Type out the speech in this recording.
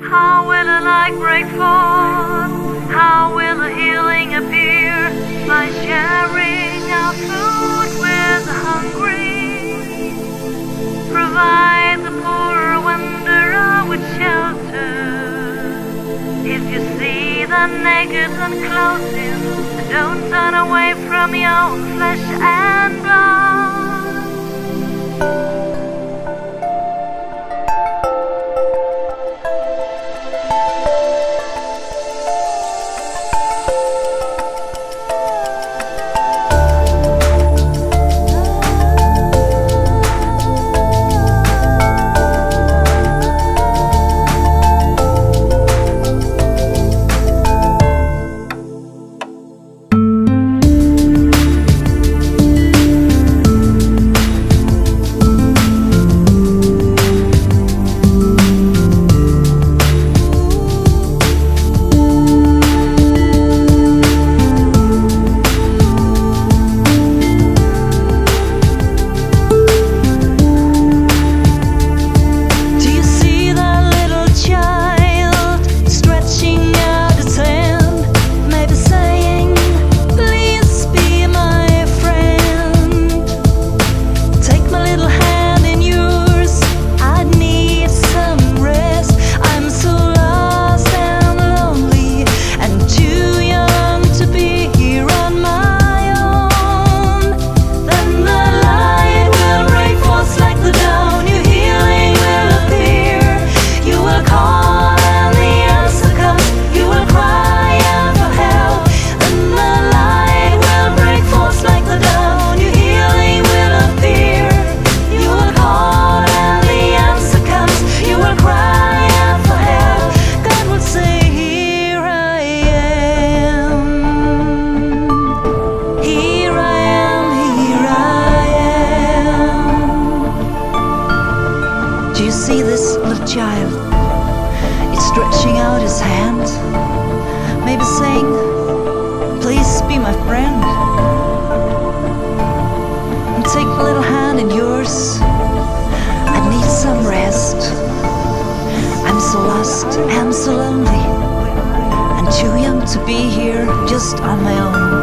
How will a light break forth? How will a healing appear? By sharing our food with the hungry. Provide the poor wanderer with shelter. If you see the naked and clothing, don't turn away from your own flesh and blood. See this little child? It's stretching out his hand, maybe saying, Please be my friend. And take my little hand in yours. I need some rest. I'm so lost and so lonely, and too young to be here just on my own.